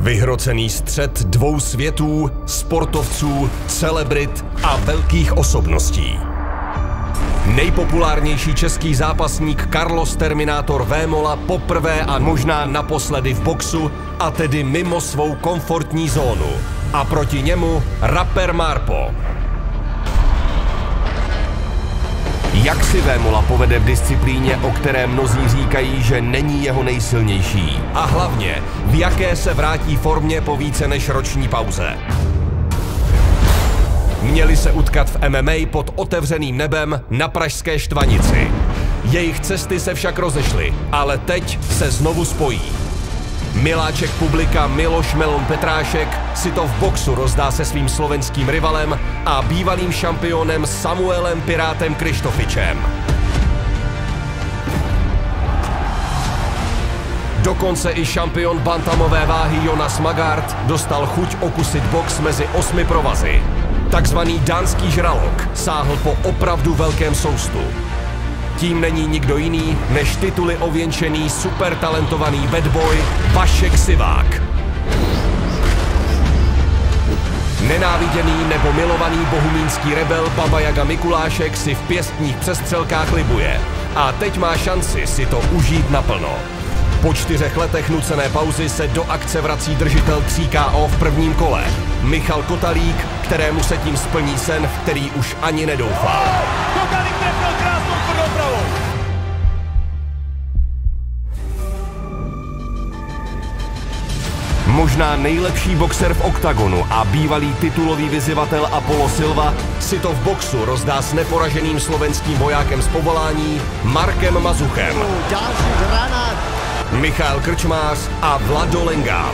Vyhrocený střed dvou světů, sportovců, celebrit a velkých osobností. Nejpopulárnější český zápasník Carlos Terminator Vémola poprvé a možná naposledy v boxu a tedy mimo svou komfortní zónu. A proti němu rapper Marpo. Jak si Vémola povede v disciplíně, o které mnozí říkají, že není jeho nejsilnější? A hlavně, v jaké se vrátí formě po více než roční pauze? Měli se utkat v MMA pod otevřeným nebem na Pražské Štvanici. Jejich cesty se však rozešly, ale teď se znovu spojí. Miláček publika Miloš Melon Petrášek si to v boxu rozdá se svým slovenským rivalem a bývalým šampionem Samuelem Pirátem Krištofičem. Dokonce i šampion bantamové váhy Jonas Magard dostal chuť okusit box mezi osmi provazy. Takzvaný dánský žralok sáhl po opravdu velkém soustu. Tím není nikdo jiný, než tituly ověnčený super talentovaný bad boy Vašek Sivák. Nenáviděný nebo milovaný bohumínský rebel Baba Jaga Mikulášek si v pěstních přestřelkách libuje. A teď má šanci si to užít naplno. Po čtyřech letech nucené pauzy se do akce vrací držitel 3KO v prvním kole. Michal Kotalík, kterému se tím splní sen, v který už ani nedoufal. Možná nejlepší boxer v oktagonu a bývalý titulový vyzivatel Apollo Silva si to v boxu rozdá s neporaženým slovenským vojákem z povolání Markem Mazuchem. Michal Krčmář a Vlado Lengál.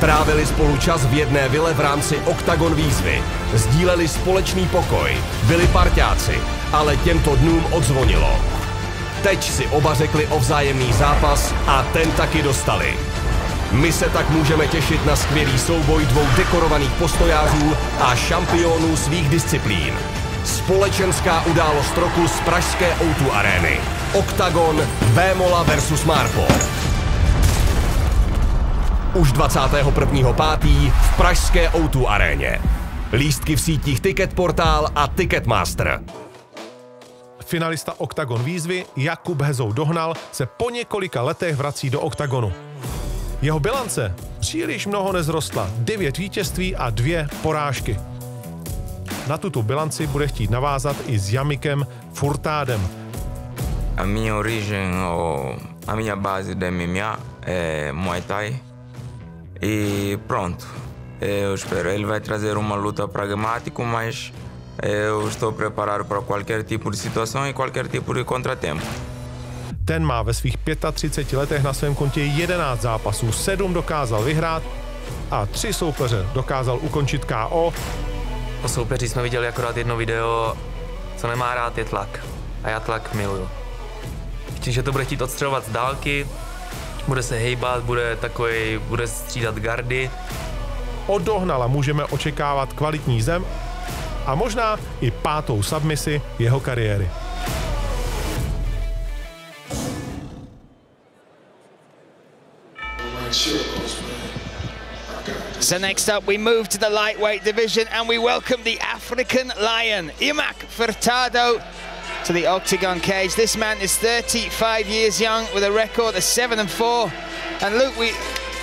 Trávili spolu čas v jedné vile v rámci Octagon výzvy. Sdíleli společný pokoj, byli parťáci, ale těmto dnům odzvonilo. Teď si oba řekli o vzájemný zápas a ten taky dostali. My se tak můžeme těšit na skvělý souboj dvou dekorovaných postojářů a šampionů svých disciplín. Společenská událost roku z pražské O2 arény. Octagon Vémola versus Marpo. Už 21.5. v pražské O2 aréně. Lístky v sítích Ticketportál a Ticketmaster. Finalista Octagon výzvy Jakub Hezou dohnal se po několika letech vrací do Octagonu. Jeho bilance příliš mnoho nezrostla. Devět vítězství a dvě porážky. Na tuto bilanci bude chtít navázat i s Jamikem Furtádem. A minha origem, ou a minha base da MMA é Muay Thai. E pronto, eu espero. Ele vai trazer uma luta pragmática, mas eu estou preparado para qualquer tipo de situação e qualquer tipo de contratempo. Ten má ve svých 35 letech na svém kontě 11 zápasů, 7 dokázal vyhrát a 3 soupeře dokázal ukončit KO. Po soupeři jsme viděli akorát jedno video, co nemá rád je tlak. A já tlak miluju. Tím, že to bude chtít odstřelovat z dálky, bude se hejbat, bude takový, bude střídat gardy. Od Dohnala můžeme očekávat kvalitní zem a možná i pátou submisi jeho kariéry. So next up, we move to the lightweight division and we welcome the African Lion, Iamik Furtado, to the octagon cage. This man is 35 years young with a record of seven and four. And Luke, we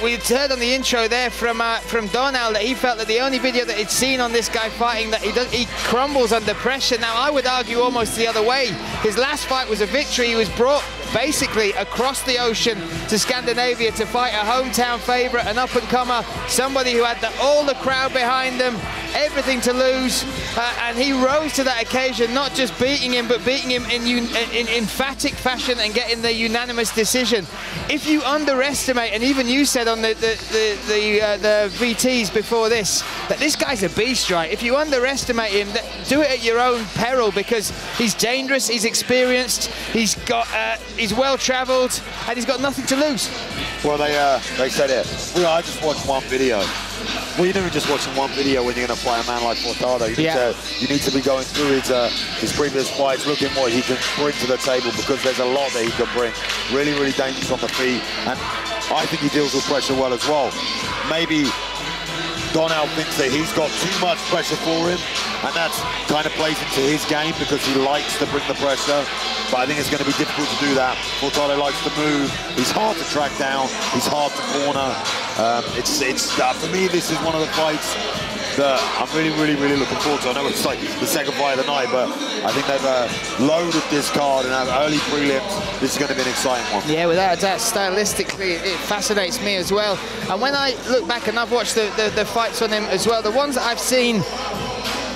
we heard on the intro there from uh, from Dohnal that he felt that the only video that he'd seen on this guy fighting that he does he crumbles under pressure. Now I would argue almost the other way. His last fight was a victory. He was brought basically across the ocean to Scandinavia to fight a hometown favourite, an up-and-comer, somebody who had the, all the crowd behind them, everything to lose, uh, and he rose to that occasion, not just beating him, but beating him in, in, in emphatic fashion and getting the unanimous decision. If you underestimate, and even you said on the the the, the, uh, the VTs before this that this guy's a beast, right? If you underestimate him, do it at your own peril because he's dangerous, he's experienced, he's got. Uh, he's well travelled, and he's got nothing to lose. Well, they uh, they said it. I just watched one video. Well, you're never just watching one video when you're going to fight a man like Furtado. You need, Yeah. to, you need to be going through his, uh, his previous fights, looking what he can bring to the table because there's a lot that he can bring. Really, really dangerous on the feet. And I think he deals with pressure well as well. Maybe Dohnal thinks that he's got too much pressure for him, and that's kind of plays into his game because he likes to bring the pressure. But I think it's going to be difficult to do that. Furtado likes to move. He's hard to track down. He's hard to corner. Um, it's it's uh, for me. This is one of the fights that I'm really, really, really looking forward to. I know it's like the second fight of the night, but I think they've uh, loaded this card and have early prelims. This is going to be an exciting one. Yeah, without a doubt, stylistically, it fascinates me as well. And when I look back and I've watched the, the, the fights on him as well, the ones that I've seen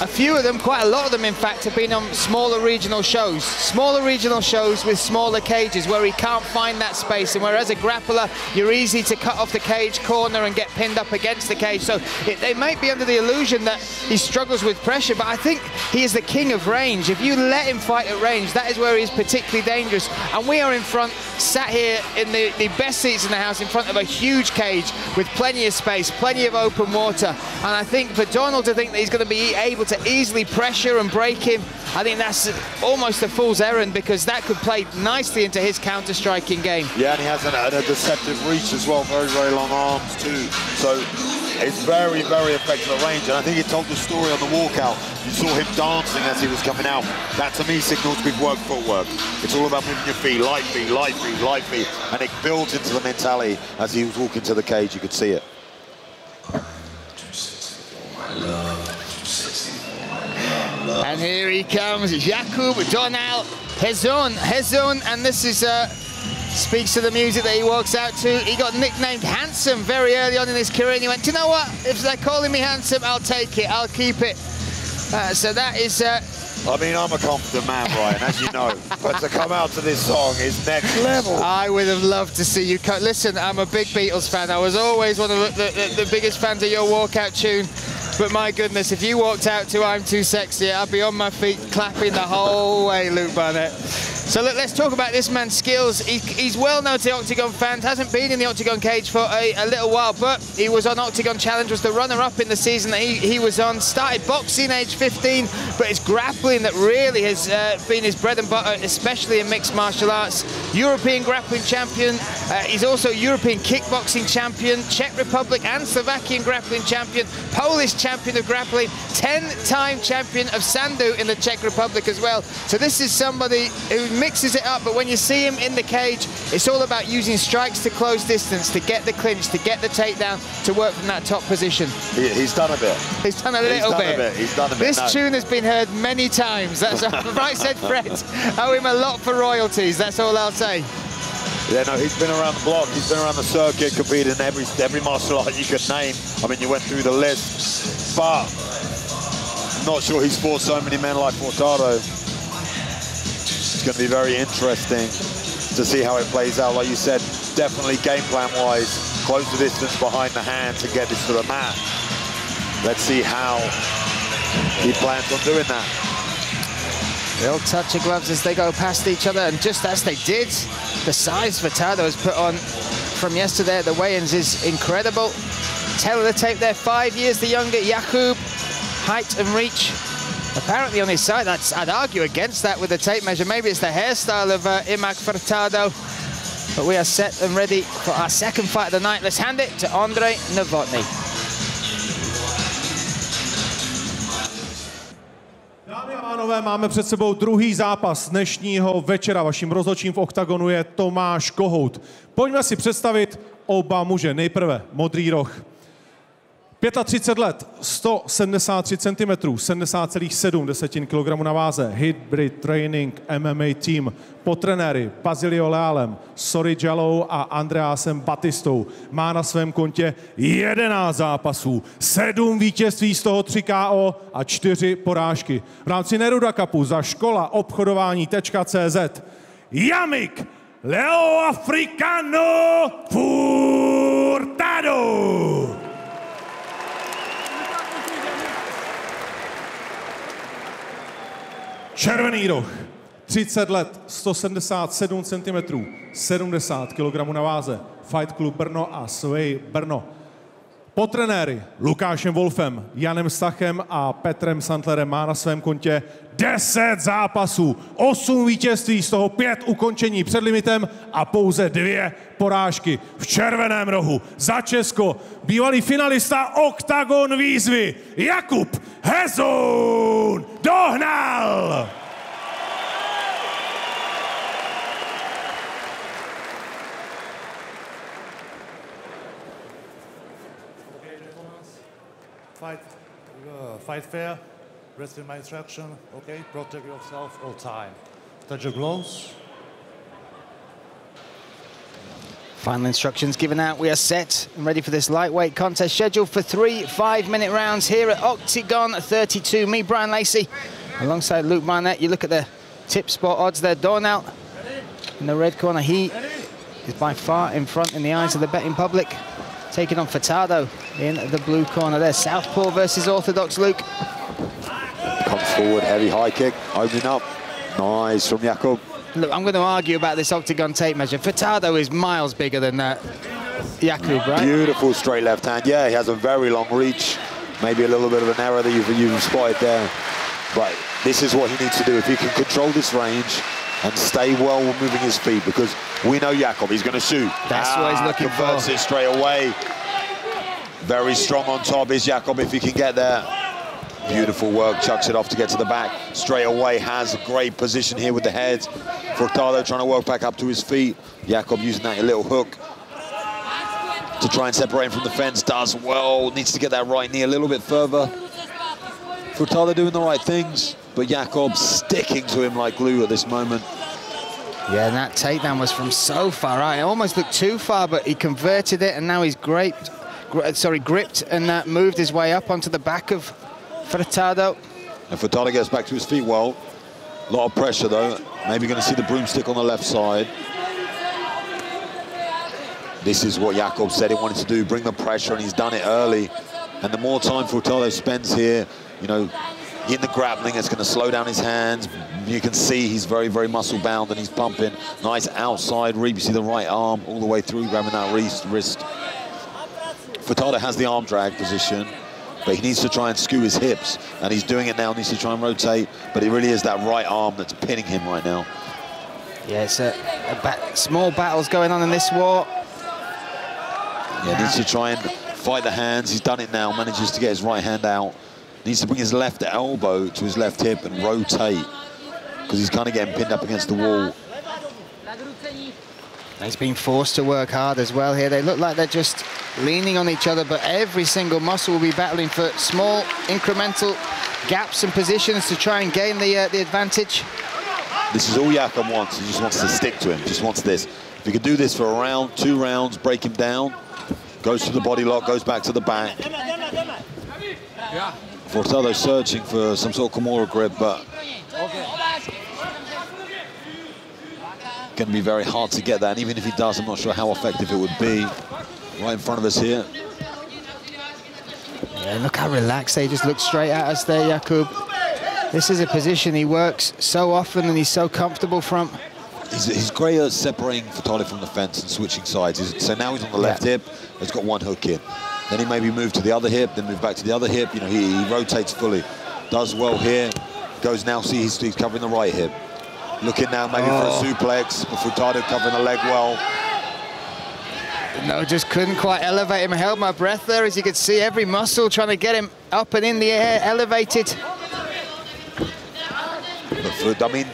a few of them, quite a lot of them in fact, have been on smaller regional shows. Smaller regional shows with smaller cages where he can't find that space and whereas a grappler, you're easy to cut off the cage corner and get pinned up against the cage. So it, they might be under the illusion that he struggles with pressure, but I think he is the king of range. If you let him fight at range, that is where he is particularly dangerous. And we are in front, sat here in the, the best seats in the house in front of a huge cage with plenty of space, plenty of open water. And I think for Dohnal to think that he's going to be able to easily pressure and break him, I think that's almost a fool's errand because that could play nicely into his counter-striking game. Yeah, and he has a, a deceptive reach as well, very, very long arms too. So it's very, very effective at range. And I think he told the story on the walkout. You saw him dancing as he was coming out. That to me signals big work footwork. It's all about moving your feet, light feet, light feet, light feet. And it builds into the mentality as he was walking to the cage. You could see it. And here he comes, Jakub Dohnal Hezoun. Hezoun, and this is uh, speaks to the music that he walks out to. He got nicknamed Handsome very early on in his career, and he went, do you know what? If they're calling me handsome, I'll take it, I'll keep it. Uh, so that is... Uh, I mean, I'm a confident man, Brian, as you know. but to come out to this song is next level. I would have loved to see you cut. Listen, I'm a big Beatles fan. I was always one of the, the, the biggest fans of your walkout tune. But my goodness, if you walked out to I'm Too Sexy, I'd be on my feet clapping the whole way, Luke Barnett. So look, let's talk about this man's skills. He, he's well known to Oktagon fans, hasn't been in the Oktagon cage for a, a little while, but he was on Oktagon Challenge, was the runner-up in the season that he, he was on. Started boxing age 15, but it's grappling that really has uh, been his bread and butter, especially in mixed martial arts. European grappling champion. Uh, he's also European kickboxing champion, Czech Republic and Slovakian grappling champion, Polish champion of grappling, 10-time champion of Sandu in the Czech Republic as well. So this is somebody who mixes it up, but when you see him in the cage, it's all about using strikes to close distance, to get the clinch, to get the takedown, to work from that top position. He, he's done a bit. He's done a He's little done bit. a bit. He's done a bit. This No. tune has been heard many times. That's right, said Fred. Owe him a lot for royalties. That's all I'll say. Yeah, no, he's been around the block. He's been around the circuit, competed in every every martial art you could name. I mean, you went through the list, but I'm not sure he's fought so many men like Furtado. It's going to be very interesting to see how it plays out. Like you said, definitely game plan-wise, close the distance behind the hands and get this to the mat. Let's see how he plans on doing that. They'll touch of gloves as they go past each other, and just as they did, the size Furtado has put on from yesterday at the weigh-ins is incredible. Tail of the tape there, five years the younger Jakub, height and reach. Apparently on his side, that's, I'd argue against that with the tape measure. Maybe it's the hairstyle of uh, Iamik Furtado. But we are set and ready for our second fight of the night. Let's hand it to Andre Novotny. Dámy a pánové, máme před sebou druhý zápas dnešního večera. Vaším rozhodčím v oktagonu je Tomáš Kohout. Pojďme si představit oba muže. Nejprve modrý roh. 35 let, 173 cm, 70,7 desetin kg na váze, Hybrid Training MMA Team, po trenéry Bazilio Lealem, Sory Jalou a Andreasem Batistou. Má na svém kontě 11 zápasů, 7 vítězství, z toho 3 KO a 4 porážky. V rámci Neruda Cupu za škola obchodování.cz Jamik Leo Africano Furtado. Červený roh, 30 let, 177 cm, 70 kg na váze, Fight Club Brno a Sway Brno. Po trenéry Lukášem Wolfem, Janem Stachem a Petrem Santlerem má na svém kontě 10 zápasů, 8 vítězství, z toho 5 ukončení před limitem a pouze dvě porážky. V červeném rohu za Česko bývalý finalista Octagon výzvy Jakub Hezun dohnal! Fight fair. Wrestling my instruction. Okay, protect yourself all time. Touch your gloves. Final instructions given out. We are set and ready for this lightweight contest scheduled for three five-minute rounds here at Oktagon 32. Me, Brian Lacey, alongside Luke Barnett. You look at the Tipsport odds there. Dohnal in the red corner. He is by far in front in the eyes of the betting public. Taking on Furtado in the blue corner there. Southpaw versus Orthodox Luke. Comes forward, heavy high kick, opening up. Nice from Jakob. Look, I'm going to argue about this octagon tape measure. Furtado is miles bigger than that. Jakub, right? Beautiful straight left hand. Yeah, he has a very long reach. Maybe a little bit of an error that you've, you've spotted there. But this is what he needs to do. If he can control this range and stay well moving his feet, because we know Jakob, he's going to shoot. That's what he's ah, looking converts for. it straight away. Very strong on top is Jakob if he can get there. Beautiful work, chucks it off to get to the back. Straight away has a great position here with the head. Furtado trying to work back up to his feet. Jakob using that little hook to try and separate him from the fence. Does well, needs to get that right knee a little bit further. Furtado doing the right things, but Jakob sticking to him like glue at this moment. Yeah, and that takedown was from so far out. It almost looked too far, but he converted it, and now he's graped, gri sorry, gripped and uh, moved his way up onto the back of Furtado. And Furtado gets back to his feet well. A lot of pressure though. Maybe going to see the broomstick on the left side. This is what Jakob said he wanted to do, bring the pressure, and he's done it early. And the more time Furtado spends here, you know, in the grappling, it's going to slow down his hands. You can see he's very, very muscle bound and he's pumping. Nice outside reap. You see the right arm all the way through, grabbing that wrist. wrist. Furtado has the arm drag position, but he needs to try and skew his hips, and he's doing it now, needs to try and rotate, but it really is that right arm that's pinning him right now. Yeah, it's a, a ba small battles going on in this war. Yeah, needs to try and fight the hands. He's done it now, manages to get his right hand out. Needs to bring his left elbow to his left hip and rotate, because he's kind of getting pinned up against the wall. He's being forced to work hard as well here. They look like they're just leaning on each other, but every single muscle will be battling for small incremental gaps and positions to try and gain the, uh, the advantage. This is all Jakob wants. He just wants to stick to him, just wants this. If he could do this for a round, two rounds, break him down, goes to the body lock, goes back to the back. Furtado searching for some sort of Kimura grip, but going to be very hard to get that. And even if he does, I'm not sure how effective it would be. Right in front of us here. Yeah, look how relaxed they just look straight at us there, Jakub. This is a position he works so often and he's so comfortable from. He's, he's great at separating Furtado from the fence and switching sides. He's, so now he's on the left Yeah. hip, he's got one hook in. Then he maybe move to the other hip, then move back to the other hip. You know, he, he rotates fully. Does well here. Goes now, see he's, he's covering the right hip. Looking now maybe Oh. for a oh. suplex, but Furtado covering the leg well. No, just couldn't quite elevate him. I held my breath there, as you could see, every muscle trying to get him up and in the air, elevated. But for, I mean,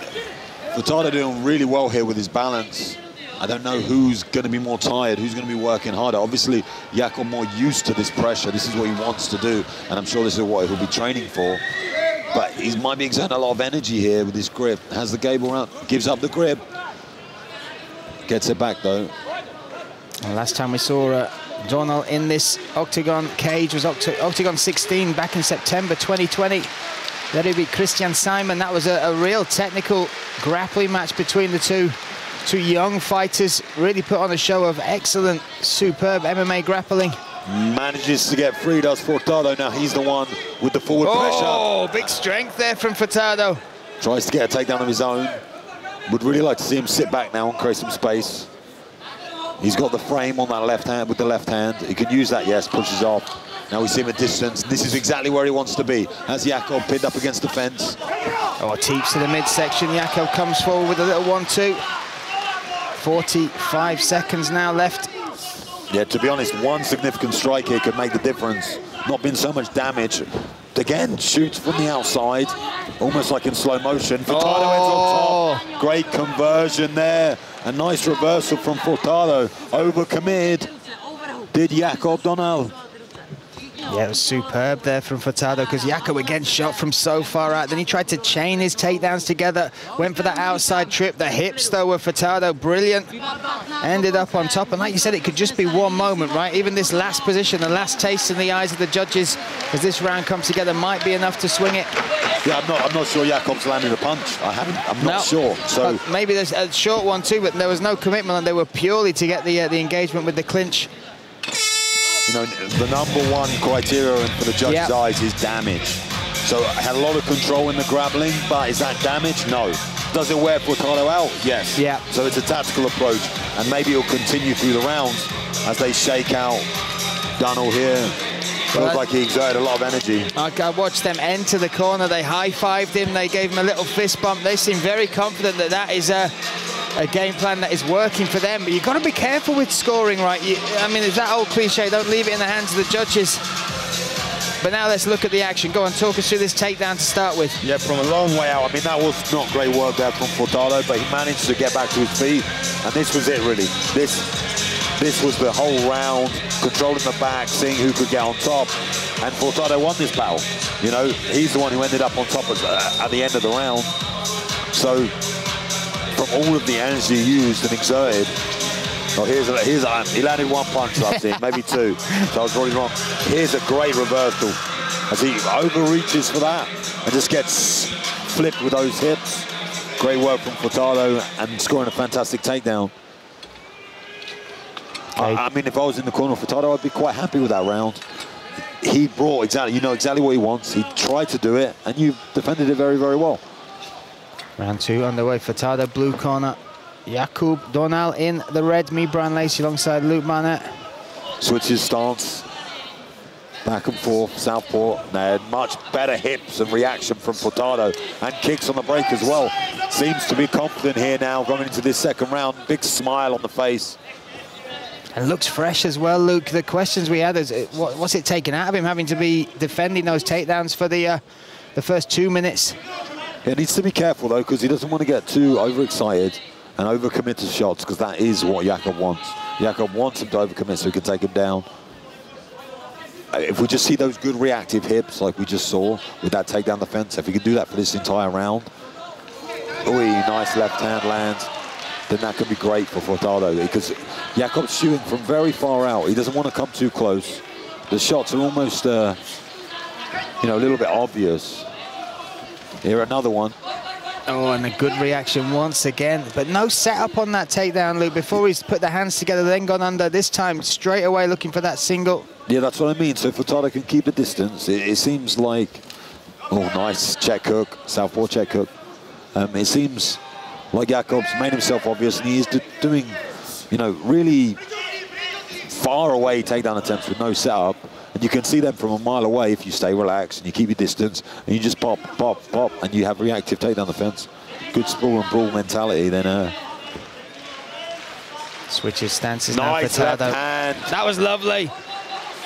Furtado doing really well here with his balance. I don't know who's going to be more tired, who's going to be working harder. Obviously, Jakob more used to this pressure. This is what he wants to do, and I'm sure this is what he'll be training for. But he might be exerting a lot of energy here with his grip. Has the Gable out, gives up the grip. Gets it back, though. Last time we saw uh, Dohnal in this octagon cage was Oct Oktagon 16 back in September 2020. There he beat Christian Simon. That was a, a real technical grappling match between the two. Two young fighters really put on a show of excellent, superb MMA grappling. Manages to get free, does Furtado. Now he's the one with the forward oh, pressure. Oh, big strength there from Furtado. Tries to get a takedown of his own. Would really like to see him sit back now and create some space. He's got the frame on that left hand with the left hand. He can use that, yes, pushes off. Now we see him at distance. This is exactly where he wants to be. As Jakob pinned up against the fence. Oh, teeps to the midsection. Jakob comes forward with a little one-two. 45 seconds now left. Yeah, to be honest, one significant strike here could make the difference. Not been so much damage. Again, shoots from the outside, almost like in slow motion. Furtado Oh. ends on top. Oh! Great conversion there. A nice reversal from Furtado. Overcommitted. Did Jakob Dohnal. Yeah, it was superb there from Furtado because Jakob again shot from so far out. Then he tried to chain his takedowns together, went for that outside trip. The hips, though, were Furtado brilliant. Ended up on top. And like you said, it could just be one moment, right? Even this last position, the last taste in the eyes of the judges as this round comes together might be enough to swing it. Yeah, I'm not, I'm not sure Jakob's landed a punch. I haven't, I'm not No. sure. So maybe there's a short one too, but there was no commitment and they were purely to get the uh, the engagement with the clinch. You know, the number one criteria for the judge's Yeah. eyes is damage. So I had a lot of control in the grappling, but is that damage? No. Does it wear Furtado out? Yes. Yeah. So it's a tactical approach, and maybe it'll continue through the rounds as they shake out Dohnal here. Well, Looked like he exerted a lot of energy. I I watched them enter the corner. They high-fived him. They gave him a little fist bump. They seem very confident that that is a, a game plan that is working for them. But you've got to be careful with scoring, right? You, I mean, it's that old cliche, don't leave it in the hands of the judges. But now let's look at the action. Go on, talk us through this takedown to start with. Yeah, from a long way out. I mean, that was not great work there from Furtado, but he managed to get back to his feet, and this was it, really. This this was the whole round, controlling the back, seeing who could get on top, and Furtado won this battle. You know, he's the one who ended up on top at, uh, at the end of the round. So, from all of the energy used and exerted, Oh, here's a, here's a, he landed one punch team, maybe two. So I was really wrong. Here's a great reversal as he overreaches for that and just gets flipped with those hips. Great work from Furtado and scoring a fantastic takedown. I, I mean, if I was in the corner of Furtado, I'd be quite happy with that round. He brought exactly, you know exactly what he wants. He tried to do it, and you defended it very, very well. Round two underway. Furtado, blue corner. Jakub Dohnal in the red. Me, Brian Lacey alongside Luke Barnett. switches stance, back and forth, southpaw. Had much better hips and reaction from Furtado and kicks on the break as well. Seems to be confident here now going into this second round. Big smile on the face. And looks fresh as well, Luke. The questions we had is, what, what's it taken out of him having to be defending those takedowns for the uh, the first two minutes? He needs to be careful though because he doesn't want to get too overexcited and overcommit to shots because that is what Jakob wants. Jakob wants him to overcommit so he can take him down. If we just see those good reactive hips like we just saw with that takedown defense, if he can do that for this entire round, oh, nice left hand lands, then that could be great for Furtado because Jakob's shooting from very far out. He doesn't want to come too close. The shots are almost, uh, you know, a little bit obvious. Here, another one. Oh, and a good reaction once again. But no setup on that takedown, Luke. Before he's put the hands together, then gone under. This time, straight away looking for that single. Yeah, that's what I mean. So Furtado can keep the distance. It, it seems like, oh, nice check hook, southpaw check hook. Um, it seems like Jakob's made himself obvious, and he is do- doing, you know, really far away takedown attempts with no setup. And you can see them from a mile away if you stay relaxed and you keep your distance and you just pop, pop, pop, and you have reactive takedown defense. Good sprawl and brawl mentality. Then uh, Switches stances nice now left Furtado. That was lovely.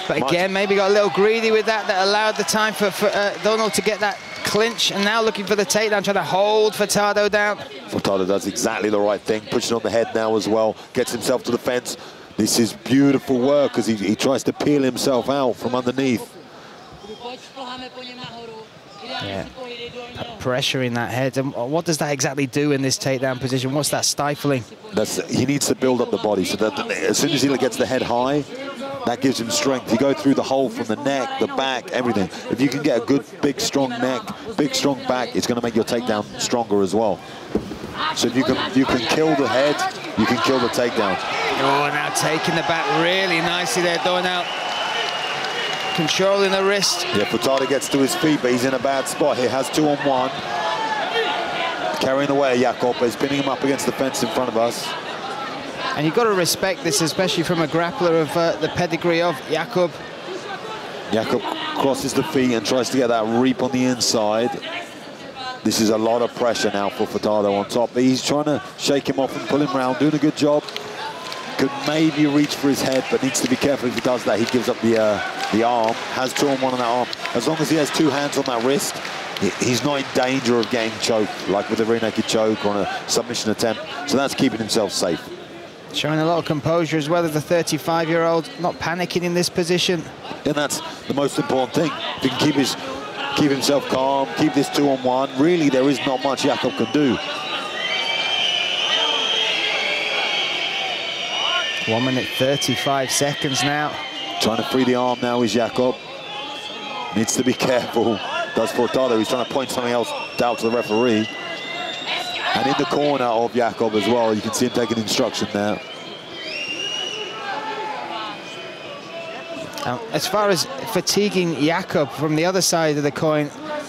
But Much- again, maybe got a little greedy with that. That allowed the time for, for uh, Dohnal to get that clinch. And now looking for the takedown, trying to hold Furtado down. Furtado does exactly the right thing, pushing on the head now as well, gets himself to the fence. This is beautiful work as he, he tries to peel himself out from underneath. Yeah. Pressuring that head. And what does that exactly do in this takedown position? What's that stifling? That's He needs to build up the body so that as soon as he gets the head high, that gives him strength. You go through the hole from the neck, the back, everything. If you can get a good, big, strong neck, big, strong back, it's going to make your takedown stronger as well. So if you can, you can kill the head, you can kill the takedown. Oh, now taking the back really nicely there, Dohnal. Controlling the wrist. Yeah, Furtado gets to his feet, but he's in a bad spot. He has two on one. Carrying away Jakob, but he's pinning him up against the fence in front of us. And you've got to respect this, especially from a grappler of uh, the pedigree of Jakub. Jakub crosses the feet and tries to get that reap on the inside. This is a lot of pressure now for Furtado on top. He's trying to shake him off and pull him round, doing a good job. Could maybe reach for his head, but needs to be careful if he does that. He gives up the uh, the arm, has two on one on that arm. As long as he has two hands on that wrist, he's not in danger of getting choked, like with a rear naked choke or a submission attempt. So that's keeping himself safe. Showing a lot of composure as well as the 35-year-old, not panicking in this position. And that's the most important thing. If he can keep his keep himself calm, keep this two on one. Really, there is not much Jakub can do. One minute 35 seconds now. Trying to free the arm now is Jakub. Needs to be careful. Does Furtado. He's trying to point something else out to the referee. And in the corner of Jakub as well, you can see him taking instruction now. Um, as far as fatiguing Jakub from the other side of the coin,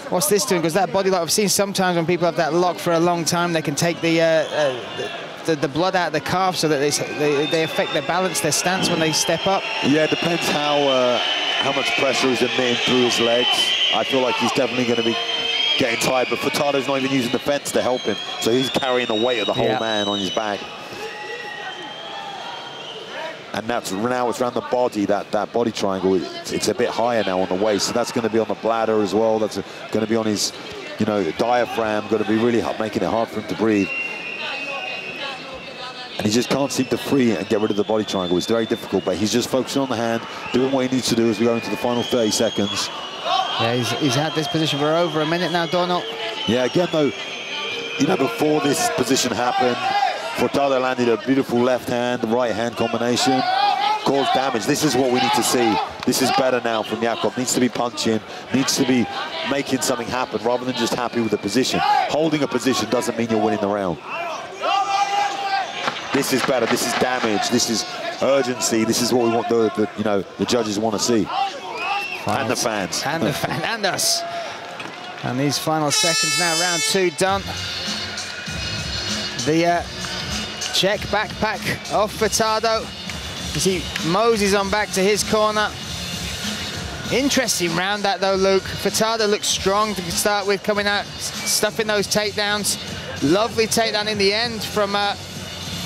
what's this doing? Because that body lock, I've seen sometimes when people have that lock for a long time, they can take the, uh, uh, the, the, blood out of the calf so that they, they, they, affect their balance, their stance when they step up. Yeah, it depends how, uh, how much pressure is emitting through his legs. I feel like he's definitely going to be getting tired, but Furtado's not even using the fence to help him. So he's carrying the weight of the whole yeah. man on his back and that's now it's around the body, that, that body triangle. It's, it's a bit higher now on the waist, so that's going to be on the bladder as well. That's going to be on his, you know, diaphragm, going to be really making it hard for him to breathe. And he just can't seem to free and get rid of the body triangle. It's very difficult, but he's just focusing on the hand, doing what he needs to do as we go into the final 30 seconds. Yeah, he's, he's had this position for over a minute now, Dohnal. Yeah, again, though, you know, before this position happened, Furtado landed a beautiful left hand, right hand combination. Caused damage. This is what we need to see. This is better now from Jakub. Needs to be punching, needs to be making something happen rather than just happy with the position. Holding a position doesn't mean you're winning the round. This is better. This is damage. This is urgency. This is what we want the, the you know the judges want to see. And the fans. And the fans. and us. And these final seconds now, round two done. The uh, Check backpack off Furtado. You see Moses on back to his corner. Interesting round that though, Luke. Furtado looks strong to start with, coming out, stuffing those takedowns. Lovely takedown in the end from uh,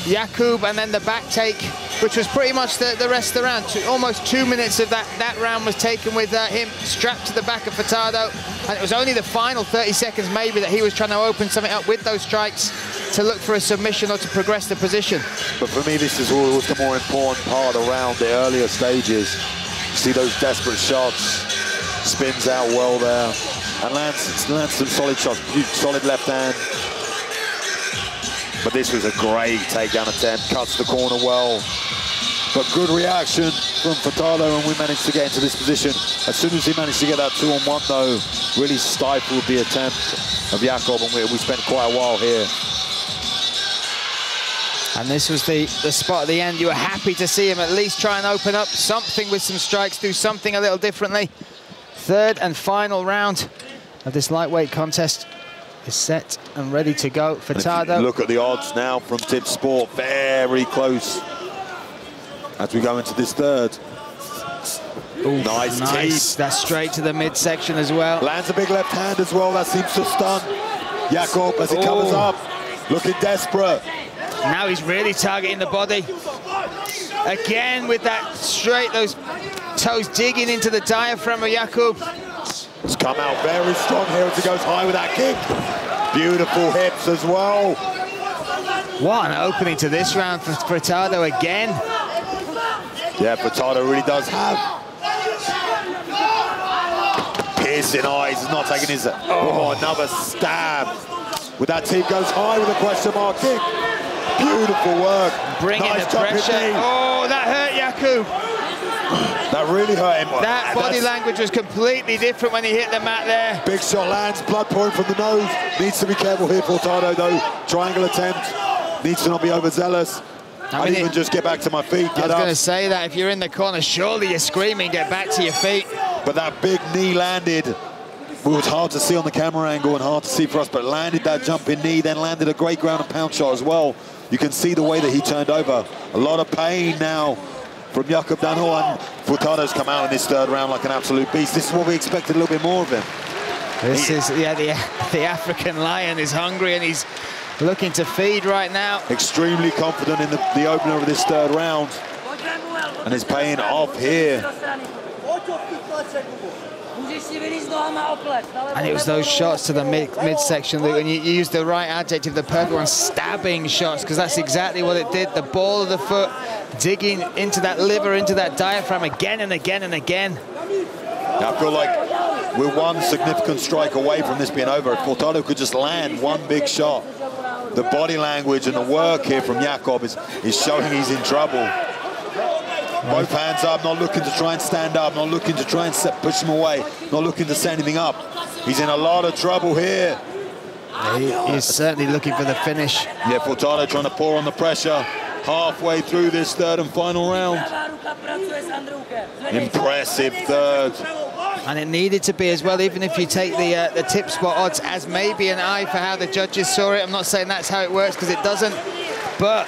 Jakub, and then the back take, which was pretty much the, the rest of the round. Two, almost two minutes of that, that round was taken with uh, him strapped to the back of Furtado. And it was only the final 30 seconds maybe that he was trying to open something up with those strikes to look for a submission or to progress the position. But for me, this is always the more important part around the earlier stages. See those desperate shots, spins out well there, and lands, lands some solid shots, solid left hand. But this was a great takedown attempt, cuts the corner well. But good reaction from Furtado, and we managed to get into this position. As soon as he managed to get that two-on-one, though, really stifled the attempt of Jakob, and we, we spent quite a while here. And this was the, the spot at the end. You were happy to see him at least try and open up something with some strikes, do something a little differently. Third and final round of this lightweight contest is set and ready to go. for Furtado. Look at the odds now from Tipsport, very close as we go into this third. Oof, nice, nice. That's straight to the midsection as well. Lands a big left hand as well. That seems to stun Jakob as he covers up. Looking desperate. Now he's really targeting the body. Again with that straight, those toes digging into the diaphragm of Jakub. It's come out very strong here as he goes high with that kick. Beautiful hips as well. What an opening to this round for Furtado again. Yeah, Furtado really does have piercing eyes. He's not taking his... Oh, oh another stab. With that team goes high with a question mark kick. Beautiful work. Bringing nice the pressure. Oh, that hurt Jakub. That really hurt him. That body That's... language was completely different when he hit the mat there. Big shot lands, blood pouring from the nose. Needs to be careful here, Furtado, though. Triangle attempt. Needs to not be overzealous. I, mean, I even just get back to my feet. I was going to say that if you're in the corner, surely you're screaming, get back to your feet. But that big knee landed it was hard to see on the camera angle and hard to see for us, but landed that jumping knee, then landed a great ground and pound shot as well. You can see the way that he turned over. A lot of pain now from Jakob Dohnal and Furtado's come out in this third round like an absolute beast. This is what we expected a little bit more of him. This is, yeah, the, the African lion is hungry and he's looking to feed right now. Extremely confident in the, the opener of this third round. And it's paying off here. And it was those shots to the mid midsection, Luke, and you, you used the right adjective, the perfect one, stabbing shots, because that's exactly what it did. The ball of the foot digging into that liver, into that diaphragm again and again and again. Now, I feel like we're one significant strike away from this being over. If Furtado could just land one big shot, the body language and the work here from Jakob is, is showing he's in trouble. Both hands up, not looking to try and stand up, not looking to try and set, push him away, not looking to set anything up. He's in a lot of trouble here. He is certainly looking for the finish. Yeah, Furtado trying to pour on the pressure halfway through this third and final round. Impressive third. And it needed to be as well, even if you take the uh, the Tipsport odds as maybe an eye for how the judges saw it. I'm not saying that's how it works because it doesn't, but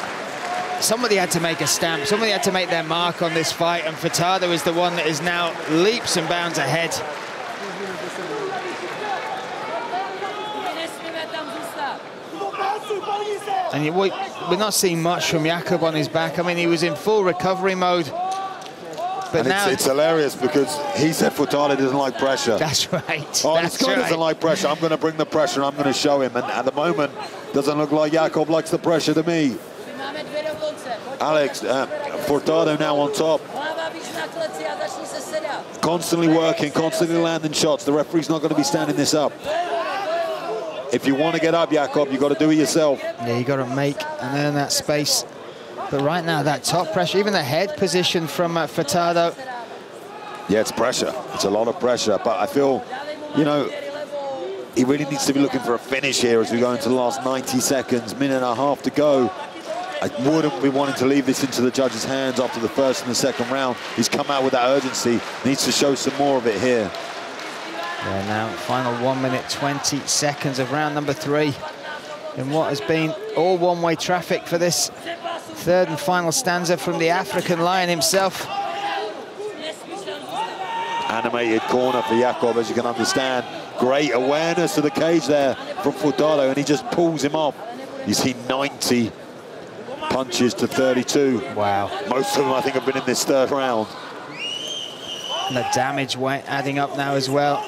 somebody had to make a stamp. Somebody had to make their mark on this fight, and Furtado is the one that is now leaps and bounds ahead. And you, we, we're not seeing much from Jakob on his back. I mean, he was in full recovery mode. But and now it's, it's, hilarious because he said Furtado doesn't like pressure. That's right. Oh, That's this guy right. doesn't like pressure. I'm going to bring the pressure. I'm going to show him. And at the moment, doesn't look like Jakob likes the pressure to me. Alex, uh, Furtado now on top. Constantly working, constantly landing shots. The referee's not going to be standing this up. If you want to get up, Jakob, you've got to do it yourself. Yeah, you've got to make and earn that space. But right now, that top pressure, even the head position from uh, Furtado. Yeah, it's pressure. It's a lot of pressure. But I feel, you know, he really needs to be looking for a finish here as we go into the last 90 seconds, minute and a half to go. I wouldn't be wanting to leave this into the judge's hands after the first and the second round. He's come out with that urgency. Needs to show some more of it here. Yeah, now final one minute 20 seconds of round number three in what has been all one-way traffic for this third and final stanza from the African Lion himself. Animated corner for Jakob, as you can understand. Great awareness of the cage there from Furtado, and he just pulls him off. You see 90 punches to 32. Wow. Most of them, I think, have been in this third round. And the damage adding up now as well.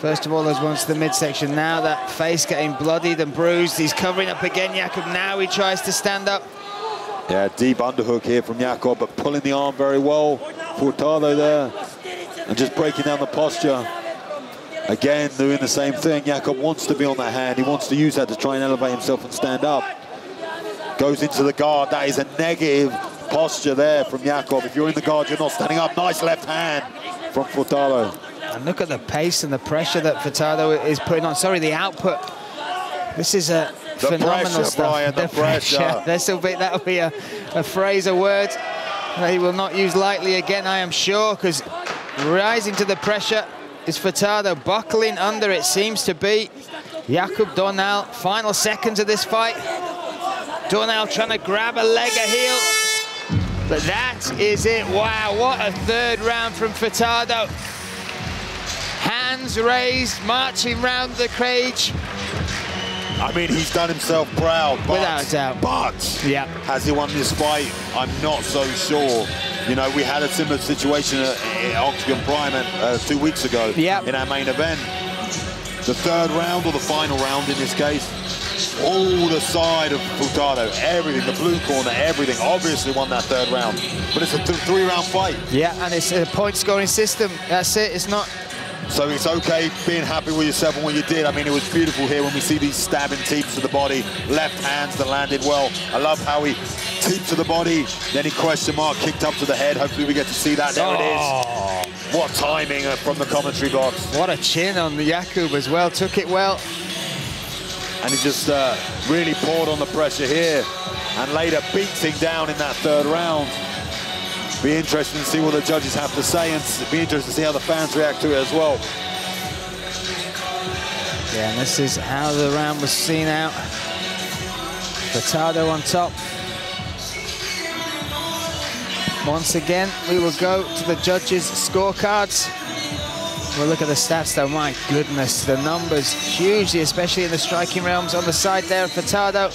First of all, those ones to the midsection. Now that face getting bloodied and bruised. He's covering up again, Jakob. Now he tries to stand up. Yeah, deep underhook here from Jakob, but pulling the arm very well. Furtado there. And just breaking down the posture. Again, doing the same thing. Jakob wants to be on that hand. He wants to use that to try and elevate himself and stand up. Goes into the guard. That is a negative posture there from Jakob. If you're in the guard, you're not standing up. Nice left hand from Furtado. And look at the pace and the pressure that Furtado is putting on. Sorry, the output. This is a the phenomenal pressure, stuff. Brian, the, the pressure. pressure. This will be that'll be a, a phrase, a word that he will not use lightly again, I am sure, because rising to the pressure is Furtado buckling under. It seems to be Jakob Dohnal, Final seconds of this fight. Dohnal trying to grab a leg, a heel. But that is it. Wow, what a third round from Furtado. Hands raised, marching round the cage. I mean, he's done himself proud. But, Without a doubt. But yeah. has he won this fight? I'm not so sure. You know, we had a similar situation at, at Oktagon Prime uh, two weeks ago yep. in our main event. The third round, or the final round in this case, all the side of Furtado, everything, the blue corner, everything, obviously won that third round. But it's a th three-round fight. Yeah, and it's a point-scoring system. That's it. It's not so it's okay being happy with yourself and what you did. I mean, it was beautiful here when we see these stabbing teeps to the body, left hands that landed well. I love how he teeped to the body, then he question mark, kicked up to the head. Hopefully we get to see that. There oh. it is. What timing uh, from the commentary box. What a chin on the Yakub as well, took it well. And he just uh, really poured on the pressure here and a beating down in that third round. Be interesting to see what the judges have to say and be interesting to see how the fans react to it as well. Yeah, and this is how the round was seen out. Furtado on top. Once again, we will go to the judges' scorecards. We'll look at the stats though, my goodness, the numbers hugely, especially in the striking realms on the side there, of Furtado.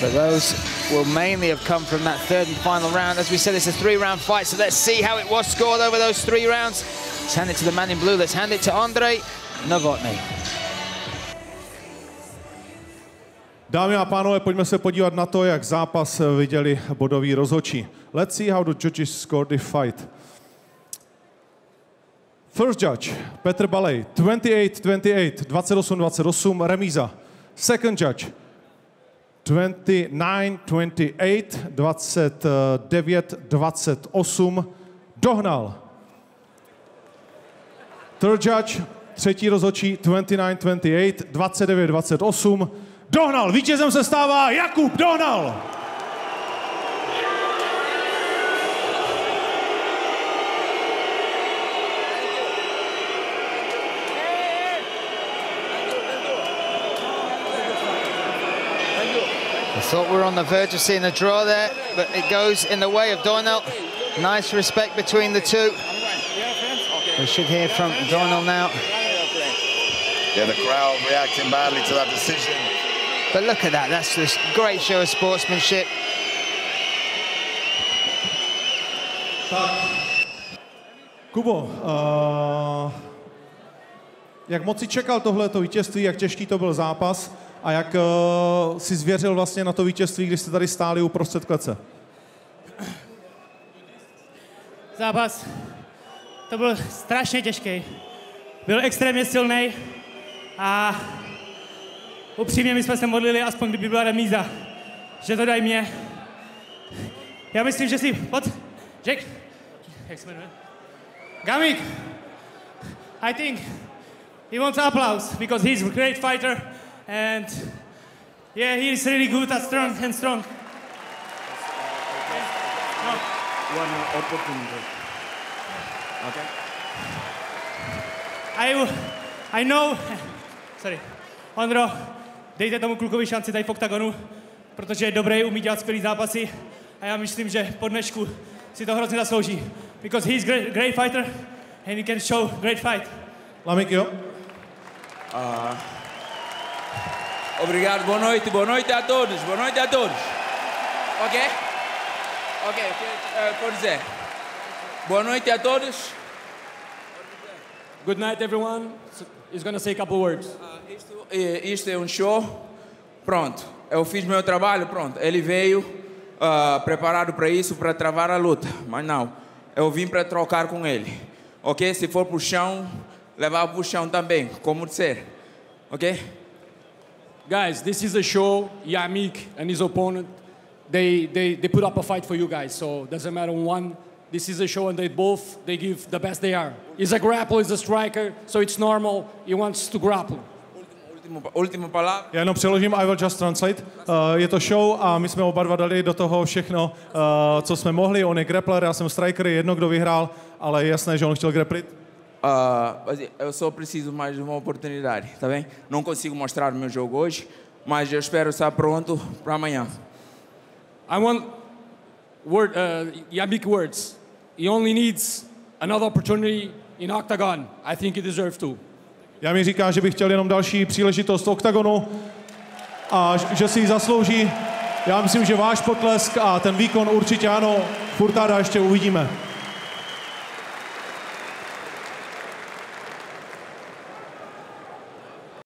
But those will mainly have come from that third and final round. As we said, it's a three-round fight, so let's see how it was scored over those three rounds. Let's hand it to the man in blue. Let's hand it to Andrei Novotny. Dámy a pánové, pojďme se podívat na to, jak zápas viděli bodoví rozhočí. Let's see how the judges scored the fight. First judge, Petr Balej, 28-28, 28-28, remíza. Second judge, 29-28, 29-28, dohnal. Third judge, třetí rozhodčí, 29-28, 29-28, dohnal. Vítězem se stává Jakub Dohnal. Thought we were on the verge of seeing a draw there, but it goes in the way of Dohnal. Nice respect between the two. We should hear from Dohnal now. Yeah, the crowd reacting badly to that decision. But look at that, that's just great show of sportsmanship. Kubo, uh, jak moc si čekal tohleto vítězství, jak těžký to byl zápas a jak uh, si zvěřil vlastně na to vítězství, když jste tady stáli uprostřed klece? Zápas, to byl strašně těžký. Byl extrémně silný a upřímně my jsme se modlili, aspoň kdyby byla remíza, že to dají mě. Já myslím, že si pod... Jack, jak se jmenuje? Gamik, I think he wants applause because he's a great fighter and yeah, he is really good and strong and strong. No. One opportunity. Okay. I, I know, sorry, Ondro, dejte tomu klukovi šanci tady v oktagonu, protože je dobrý, umí dělat skvělý zápasy a já myslím, že po dnešku si to hrozně zaslouží. Because he's great, great fighter and he can show great fight. Lamik, jo? Uh, obrigado, boa noite, boa noite a todos, boa noite a todos. Ok? Ok, uh, pode dizer. Boa noite a todos. Good night, everyone. He's going to say a couple words. Uh, isto, isto é um show. Pronto, eu fiz meu trabalho, pronto. Ele veio uh, preparado para isso, para travar a luta. Mas não, eu vim para trocar com ele. Ok? Se for para o chão, levar para o chão também, como disser. Ok? Guys, this is a show. Yamik and his opponent, they, they, they put up a fight for you guys. So doesn't matter won. This is a show, and they both they give the best they are. He's a grappler, he's a striker, so it's normal. He wants to grapple. Já jenom přeložím, I will just translate. Uh, je to show a my jsme oba dva dali do toho všechno, uh, co jsme mohli. On je grappler, já jsem striker, je jedno, kdo vyhrál, ale je jasné, že on chtěl grapplit. Uh, eu só preciso mais de uma oportunidade, tá bem? Não consigo mostrar o meu jogo hoje, mas eu espero estar pronto para amanhã. I want word, uh, Yamik words. He only needs another opportunity in Octagon. I think he deserves to. Já mi říká, že bych chtěl jenom další příležitost v oktagonu a že si ji zaslouží. Já myslím, že váš potlesk a ten výkon určitě ano, Furtáda ještě uvidíme.